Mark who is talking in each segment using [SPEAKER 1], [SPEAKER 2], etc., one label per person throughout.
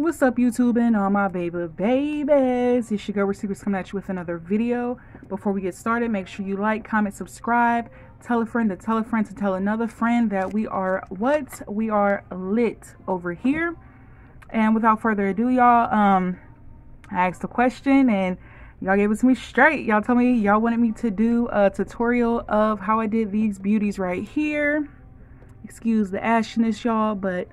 [SPEAKER 1] What's up YouTube and all my baby babies? It's your girl Secrets coming at you with another video. Before we get started, make sure you like, comment, subscribe, tell a friend to tell a friend to tell another friend that we are what? We are lit over here. And without further ado, y'all, um, I asked a question and y'all gave it to me straight. Y'all told me y'all wanted me to do a tutorial of how I did these beauties right here. Excuse the ashiness, y'all, but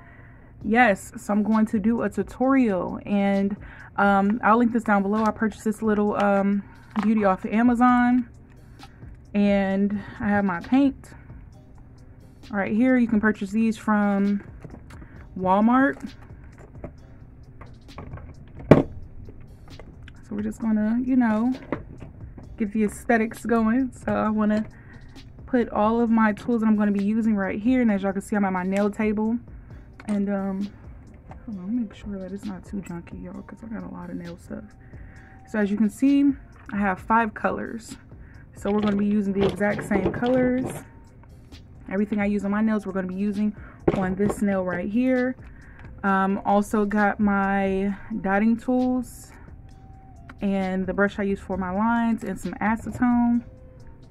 [SPEAKER 1] yes so i'm going to do a tutorial and um, i'll link this down below. I purchased this little um, beauty off of amazon and i have my paint right here. You can purchase these from walmart. So we're just gonna you know get the aesthetics going. So i want to put all of my tools that i'm going to be using right here. And as y'all can see i'm at my nail table and um, hold on, make sure that it's not too junky, y'all, because I got a lot of nail stuff. So as you can see, I have five colors. So we're going to be using the exact same colors. Everything I use on my nails, we're going to be using on this nail right here. Um, also got my dotting tools and the brush I use for my lines and some acetone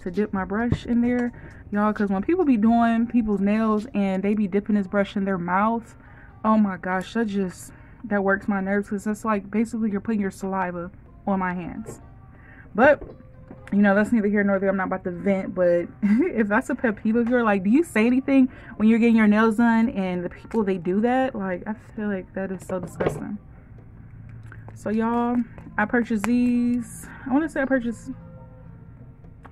[SPEAKER 1] to dip my brush in there y'all because when people be doing people's nails and they be dipping this brush in their mouth oh my gosh that just that works my nerves because that's like basically you're putting your saliva on my hands. But you know that's neither here nor there. I'm not about to vent but if that's a pet peeve of yours like do you say anything when you're getting your nails done and the people they do that? Like i feel like that is so disgusting. So y'all i purchased these. I want to say i purchased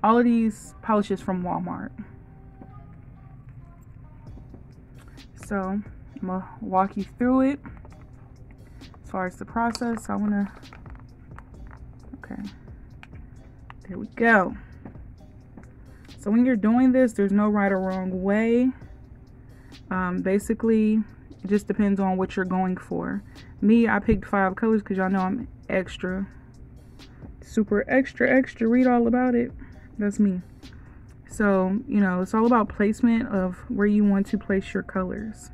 [SPEAKER 1] all of these polishes from Walmart. So I'm gonna walk you through it as far as the process. I wanna, okay, there we go. So when you're doing this, there's no right or wrong way. Um, basically, it just depends on what you're going for. Me, I picked five colors because y'all know I'm extra, super extra, extra. Read all about it. That's me. So, you know, it's all about placement of where you want to place your colors.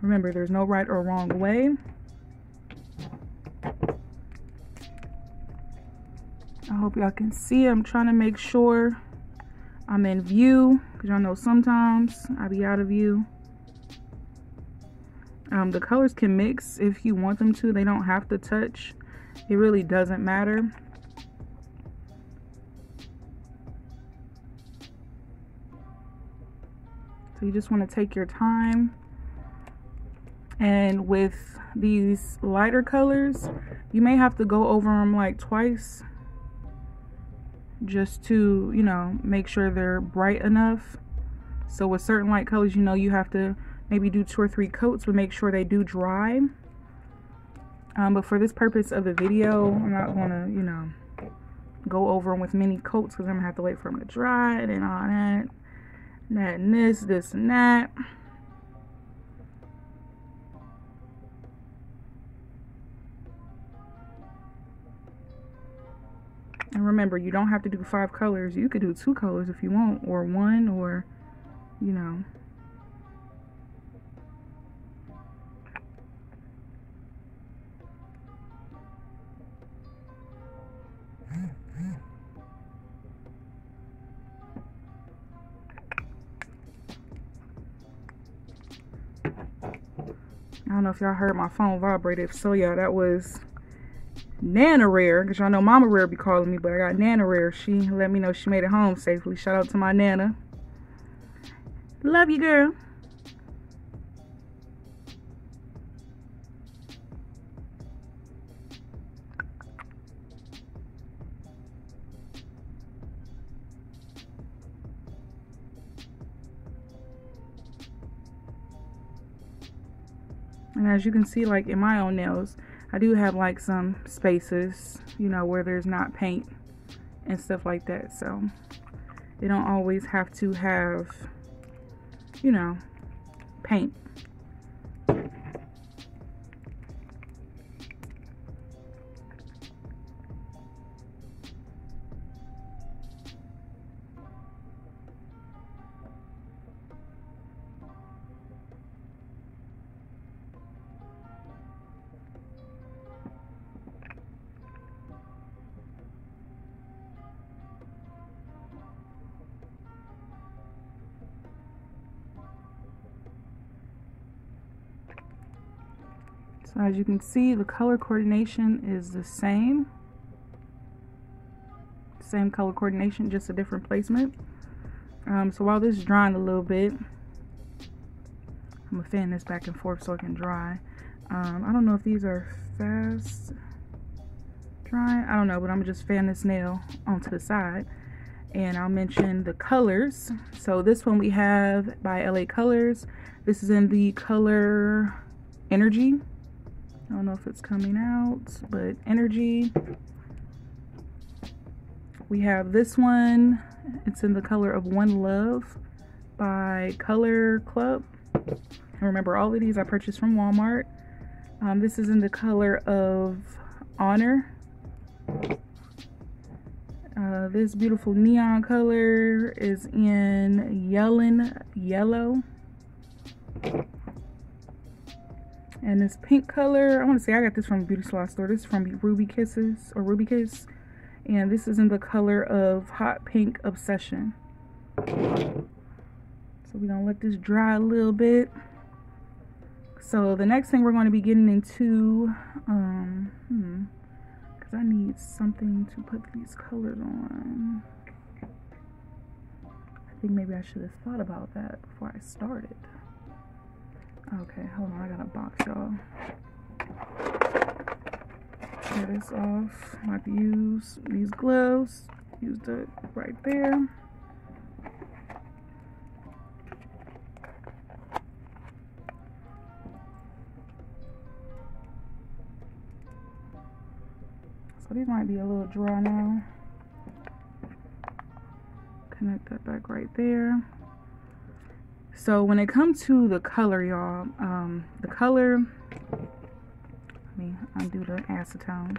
[SPEAKER 1] Remember, there's no right or wrong way. I hope y'all can see. I'm trying to make sure I'm in view because y'all know sometimes I be out of view. Um, the colors can mix if you want them to. They don't have to touch. It really doesn't matter. So you just want to take your time. And with these lighter colors, you may have to go over them like twice just to, you know, make sure they're bright enough. So with certain light colors, you know, you have to maybe do two or three coats, but make sure they do dry. Um, but for this purpose of the video, I'm not going to, you know, go over them with many coats because I'm going to have to wait for them to dry and all that that and this, this and that. And remember, you don't have to do five colors. You could do two colors if you want, or one, or, you know. I don't know if y'all heard my phone vibrate. So, yeah, that was Nana Rare. Because y'all know Mama Rare be calling me, but I got Nana Rare. She let me know she made it home safely. Shout out to my Nana. Love you, girl. And as you can see like in my own nails I do have like some spaces you know where there's not paint and stuff like that. So they don't always have to have you know paint So as you can see, the color coordination is the same. Same color coordination, just a different placement. Um, so while this is drying a little bit, I'm gonna fan this back and forth so it can dry. Um, I don't know if these are fast drying. I don't know, but I'm gonna just fan this nail onto the side. And I'll mention the colors. So this one we have by LA Colors. This is in the color Energy. I don't know if it's coming out, but Energy. We have this one. It's in the color of One Love by Color Club. And remember, all of these I purchased from Walmart. Um, this is in the color of Honor. Uh, this beautiful neon color is in Yellen Yellow. And this pink color, I want to say I got this from Beauty Supply Store. This is from Ruby Kisses or Ruby Kiss. And this is in the color of Hot Pink Obsession. So we're gonna let this dry a little bit. So the next thing we're going to be getting into, um, hmm, because I need something to put these colors on. I think maybe I should have thought about that before I started. Okay, hold on, I got a box, y'all. Tear this off. I have to use these gloves. Used it right there. So these might be a little dry now. Connect that back right there. So when it comes to the color, y'all, um, the color, let me undo the acetone.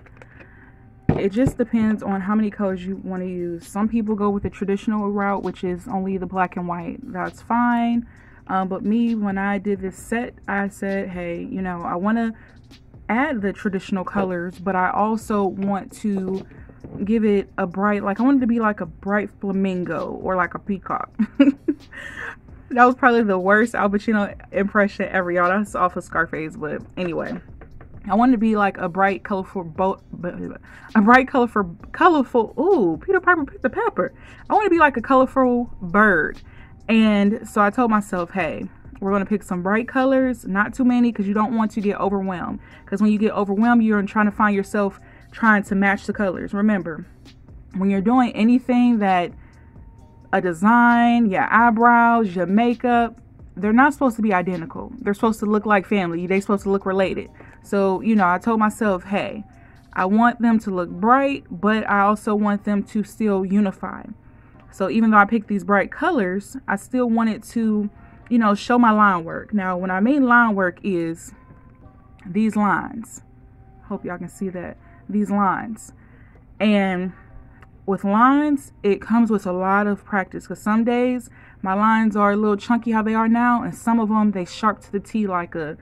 [SPEAKER 1] It just depends on how many colors you want to use. Some people go with the traditional route, which is only the black and white. That's fine. Um, but me, when I did this set, I said, hey, you know, I want to add the traditional colors, but I also want to give it a bright, like I want it to be like a bright flamingo or like a peacock. that was probably the worst Al Pacino impression ever, y'all. That's off of Scarface, but anyway. I wanted to be like a bright, colorful boat, a bright, colorful, colorful. Ooh, Peter Piper picked the pepper. I want to be like a colorful bird, and so I told myself, hey, we're to pick some bright colors, not too many because you don't want to get overwhelmed. Because when you get overwhelmed, you're trying to find yourself trying to match the colors. Remember, when you're doing anything that a design, your eyebrows, your makeup, they're not supposed to be identical. They're supposed to look like family. They're supposed to look related. So, you know, I told myself, hey, I want them to look bright, but I also want them to still unify. So even though I picked these bright colors, I still wanted to you know, show my line work. Now, when I mean line work is these lines. Hope y'all can see that. These lines. And with lines, it comes with a lot of practice because some days my lines are a little chunky how they are now, and some of them they sharp to the T like a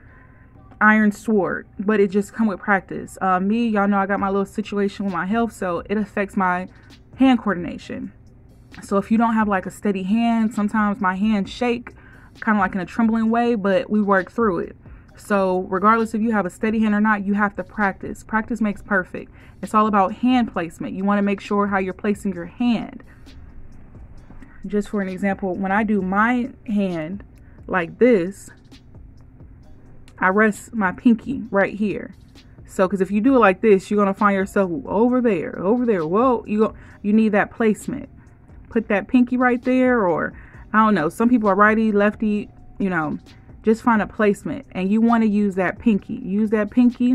[SPEAKER 1] iron sword. But it just come with practice. Uh, me, y'all know I got my little situation with my health, so it affects my hand coordination. So if you don't have like a steady hand, sometimes my hands shake kind of like in a trembling way, but we work through it. So, regardless if you have a steady hand or not, you have to practice. Practice makes perfect. It's all about hand placement. You want to make sure how you're placing your hand. Just for an example, when I do my hand like this, I rest my pinky right here. So, because if you do it like this, you're gonna find yourself over there, over there. Well, you you need that placement. Put that pinky right there, or I don't know. Some people are righty, lefty, you know, just find a placement and you want to use that pinky. Use that pinky.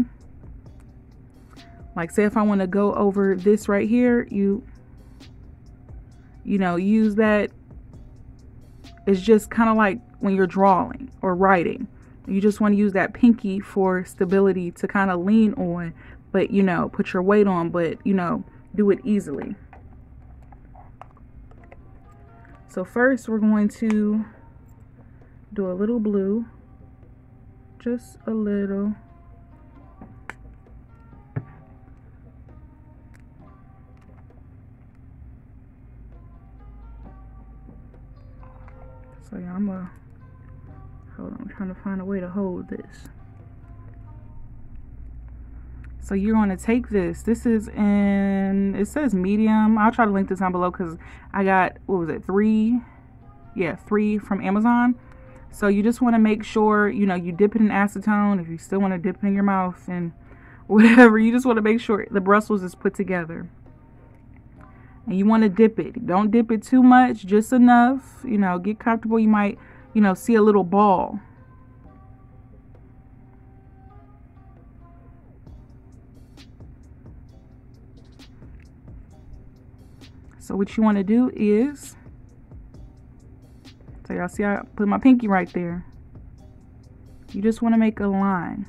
[SPEAKER 1] Like say if I want to go over this right here, you you know, use that it's just kind of like when you're drawing or writing. You just want to use that pinky for stability to kind of lean on, but you know, put your weight on, but you know, do it easily. So first we're going to do a little blue, just a little. So yeah, I'm gonna, hold on, I'm trying to find a way to hold this. So you're going to take this. This is in, it says medium. I'll try to link this down below because I got, what was it, three? Yeah, three from Amazon. So you just want to make sure, you know, you dip it in acetone. If you still want to dip it in your mouth and whatever, you just want to make sure the Brussels is put together. And you want to dip it. Don't dip it too much, just enough. You know, get comfortable. You might, you know, see a little ball. So what you want to do is, so y'all see I put my pinky right there. You just want to make a line.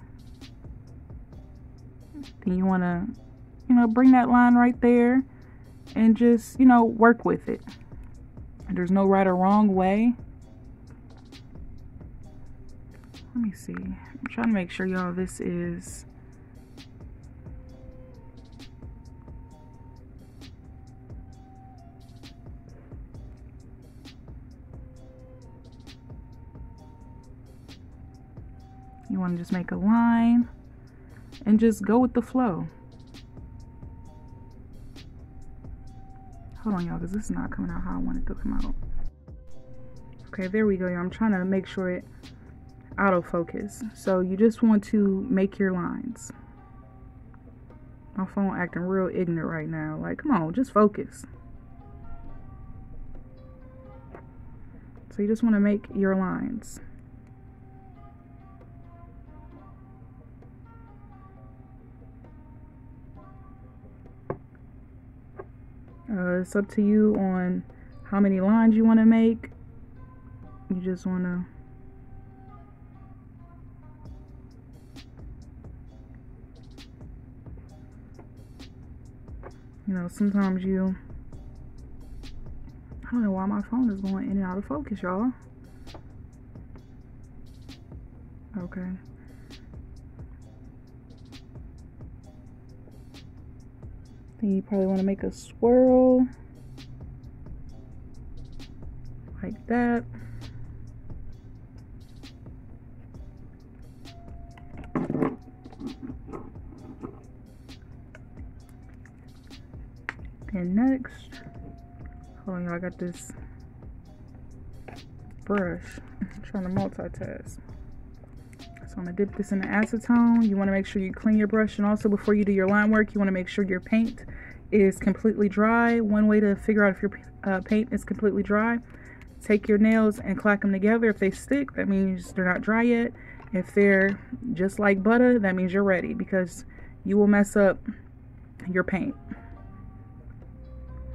[SPEAKER 1] Then you want to, you know, bring that line right there and just, you know, work with it. There's no right or wrong way. Let me see. I'm trying to make sure y'all this is want to just make a line and just go with the flow. Hold on, y'all, because this is not coming out how I want it to come out. Okay, there we go, y'all. I'm trying to make sure it autofocus. So you just want to make your lines. My phone acting real ignorant right now. Like, come on, just focus. So you just want to make your lines. Uh, it's up to you on how many lines you want to make. You just want to you know, sometimes you I don't know why my phone is going in and out of focus, y'all. Okay. Then you probably want to make a swirl like that. And next, hold on, y'all, I got this brush. I'm trying to multitask. I'm gonna dip this in the acetone. You wanna make sure you clean your brush and also before you do your line work, you wanna make sure your paint is completely dry. One way to figure out if your uh, paint is completely dry, take your nails and clack them together. If they stick, that means they're not dry yet. If they're just like butter, that means you're ready because you will mess up your paint.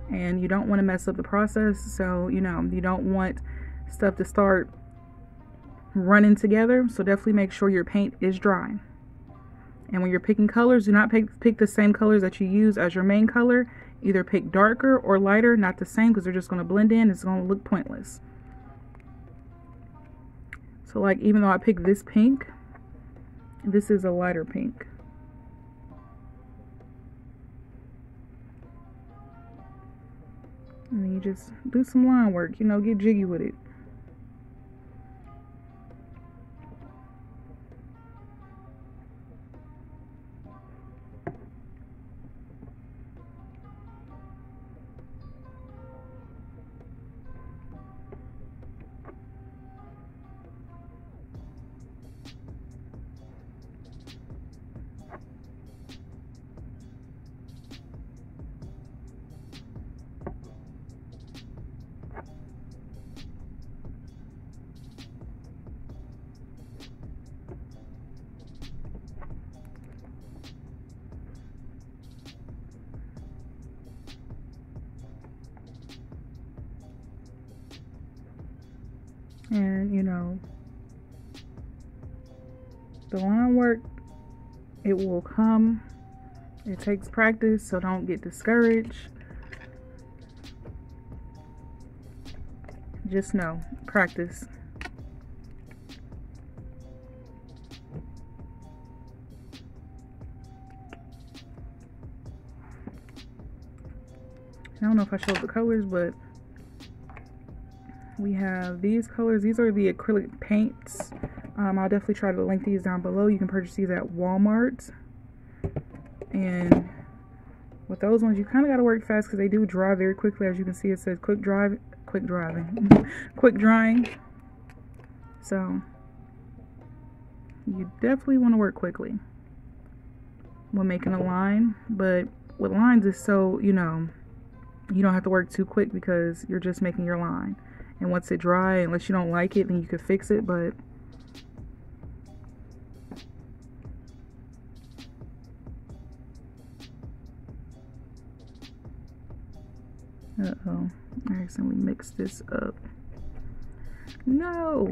[SPEAKER 1] And you don't want to mess up the process. So, you know, you don't want stuff to start running together. So definitely make sure your paint is dry. And when you're picking colors, do not pick, pick the same colors that you use as your main color. Either pick darker or lighter, not the same because they're just going to blend in. It's going to look pointless. So like even though I picked this pink, this is a lighter pink. And you just do some line work, you know, get jiggy with it. The line work it will come. It takes practice so don't get discouraged. Just know practice. I don't know if I showed the colors, but we have these colors. These are the acrylic paints um, I'll definitely try to link these down below you can purchase these at Walmart And with those ones, you kind of got to work fast because they do dry very quickly. As you can see, it says quick drive, quick driving, quick drying. So you definitely want to work quickly when making a line. But with lines, it's so, you know, you don't have to work too quick because you're just making your line. And once it dry, unless you don't like it, then you can fix it. But Uh-oh. I accidentally mixed this up. No!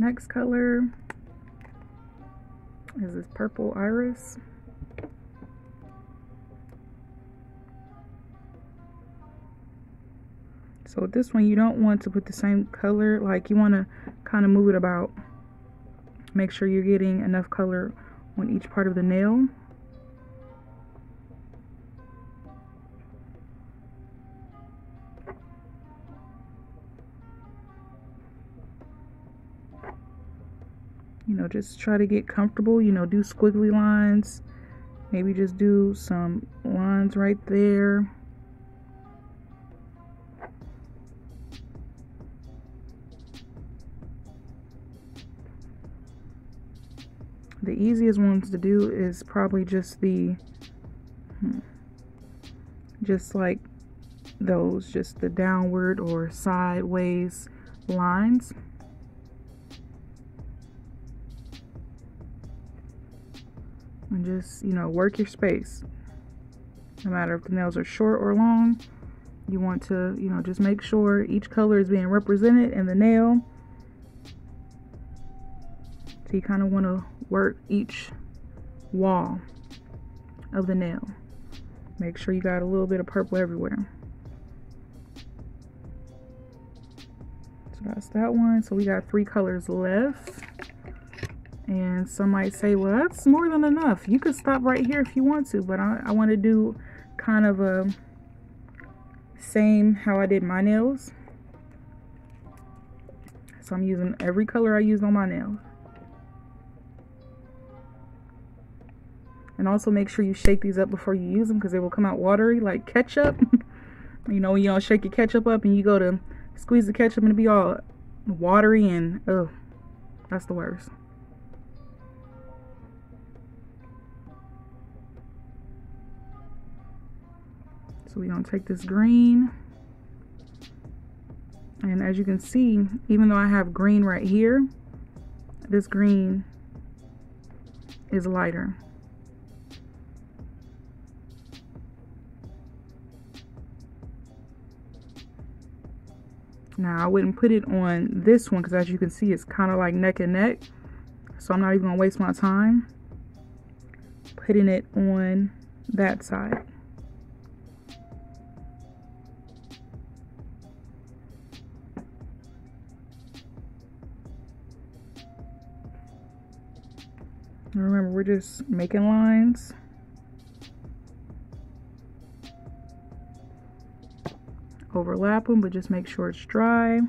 [SPEAKER 1] Next color is this purple iris. So with this one, you don't want to put the same color. Like you want to kind of move it about. Make sure you're getting enough color on each part of the nail. Know just try to get comfortable you know do squiggly lines. Maybe just do some lines right there. The easiest ones to do is probably just the hmm, just like those just the downward or sideways lines and just you know work your space. No matter if the nails are short or long you want to you know just make sure each color is being represented in the nail. So you kind of want to work each wall of the nail. Make sure you got a little bit of purple everywhere. So that's that one. So we got three colors left and some might say, well, that's more than enough. You could stop right here if you want to, but I, I want to do kind of a same how I did my nails. So I'm using every color I used on my nails. And also make sure you shake these up before you use them because they will come out watery like ketchup. you know, you don't shake your ketchup up and you go to squeeze the ketchup and it'll be all watery and, oh, that's the worst. We're to take this green. And as you can see, even though I have green right here, this green is lighter. Now I wouldn't put it on this one because as you can see it's kind of like neck and neck. So I'm not even to waste my time putting it on that side. Remember, we're just making lines. Overlap them, but just make sure it's dry.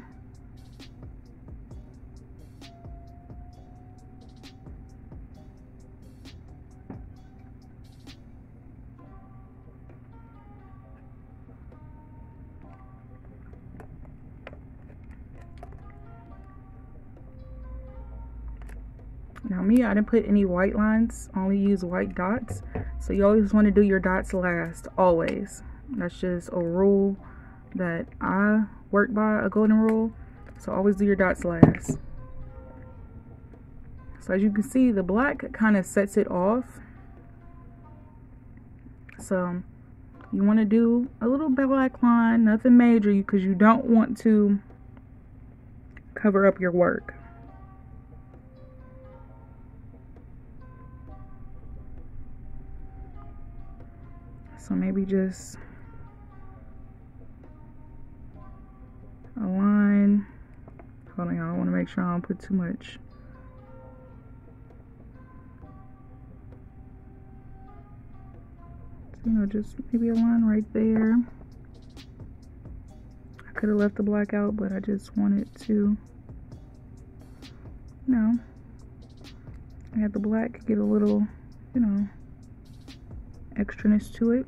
[SPEAKER 1] Now me, I didn't put any white lines, only use white dots. So you always want to do your dots last, always. That's just a rule that I work by, a golden rule. So always do your dots last. So as you can see, the black kind of sets it off. So you want to do a little black line, nothing major, because you don't want to cover up your work. So maybe just a line. Hold on. I want to make sure I don't put too much. So, you know, just maybe a line right there. I could have left the black out, but I just wanted to, you know, I had the black get a little, you know, extraness to it.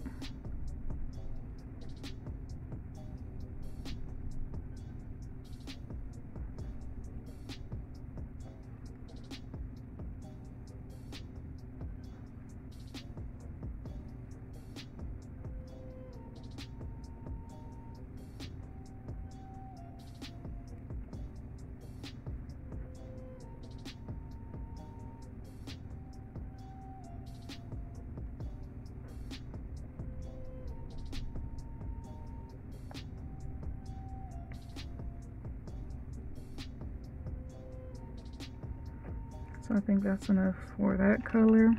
[SPEAKER 1] So I think that's enough for that color.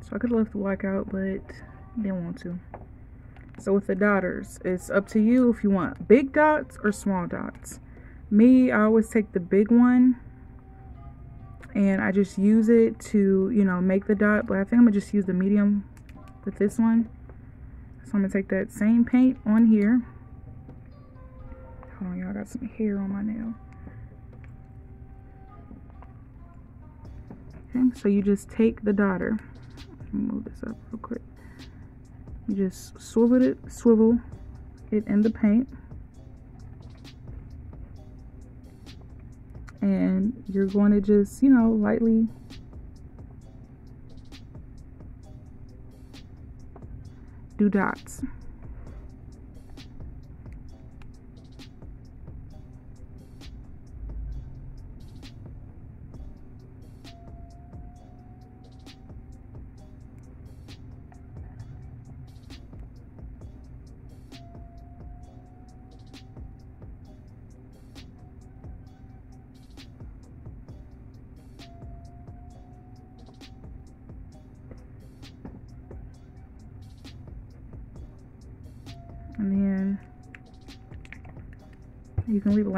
[SPEAKER 1] So I could have left the black out, but didn't want to. So with the dotters, it's up to you if you want big dots or small dots. Me, I always take the big one and I just use it to, you know, make the dot. But I think I'm gonna just use the medium with this one. So I'm gonna take that same paint on here. Hold on, y'all got some hair on my nail. Okay, so you just take the dotter. move this up real quick. You just swivel it, swivel it in the paint. And you're going to just, you know, lightly do dots.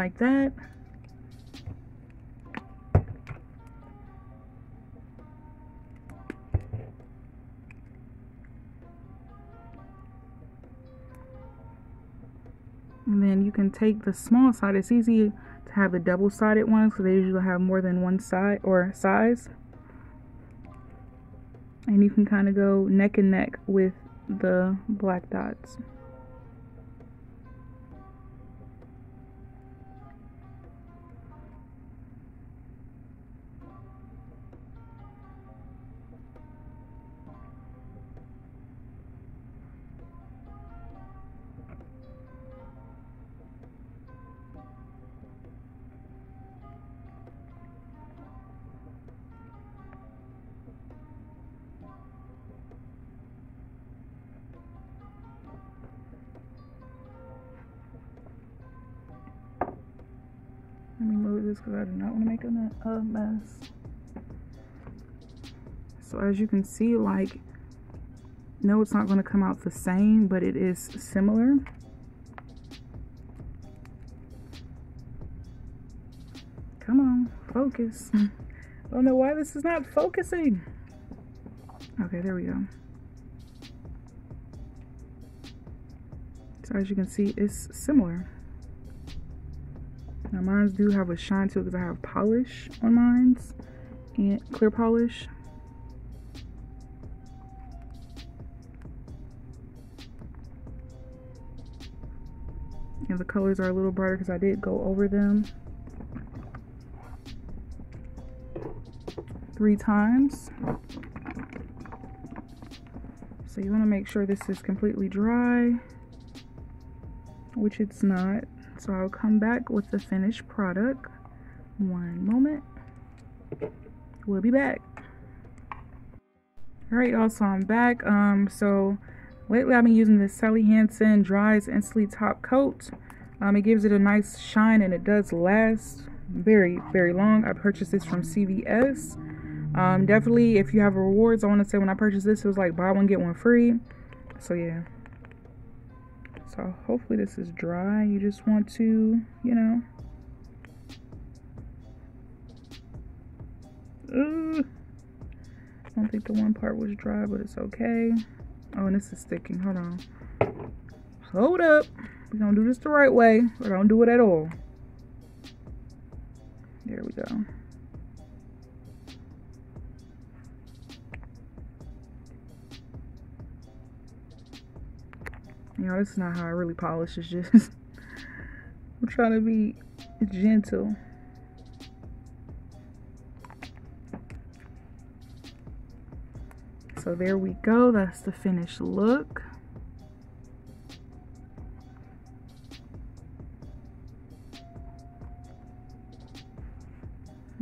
[SPEAKER 1] Like that. And then you can take the small side. It's easy to have the double-sided ones because they usually have more than one side or size. And you can kind of go neck and neck with the black dots this because I do not want to make a, a mess. So as you can see, like, no, it's not going to come out the same, but it is similar. Come on, focus. I don't know why this is not focusing. Okay, there we go. So as you can see, it's similar. Now mine do have a shine to it because I have polish on mines and clear polish. And the colors are a little brighter because I did go over them. three times. So you want to make sure this is completely dry, which it's not. So I'll come back with the finished product. One moment. We'll be back. All right, y'all, so I'm back. Um, so lately I've been using this Sally Hansen Dries Instantly Top Coat. Um, it gives it a nice shine and it does last very, very long. I purchased this from CVS. Um, definitely, if you have rewards, I want to say when I purchased this, it was like buy one, get one free. So, yeah. So, hopefully this is dry. You just want to, you know. I don't think the one part was dry, but it's okay. Oh, and this is sticking. Hold on. Hold up. We're going to do this the right way, or don't do it at all. There we go. You know, this is not how I really polish. It's just I'm trying to be gentle. So there we go. That's the finished look.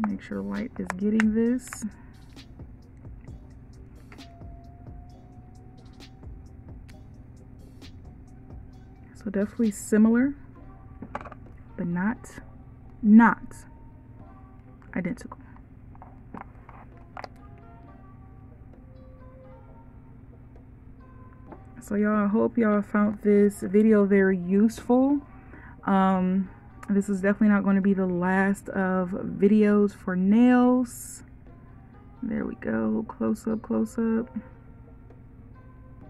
[SPEAKER 1] Make sure light is getting this. Definitely similar, but not, not identical. So y'all, I hope y'all found this video very useful. Um, this is definitely not going to be the last of videos for nails. There we go, close up, close up.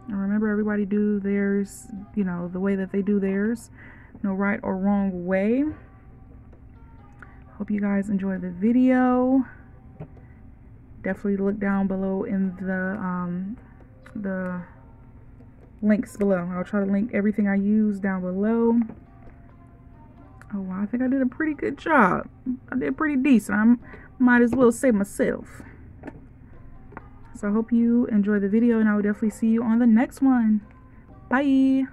[SPEAKER 1] And remember, everybody do theirs, you know, the way that they do theirs. No right or wrong way. Hope you guys enjoy the video. Definitely look down below in the um, the links below. I'll try to link everything I use down below. Oh, I think I did a pretty good job. I did pretty decent. I might as well say myself. So I hope you enjoy the video and I will definitely see you on the next one. Bye.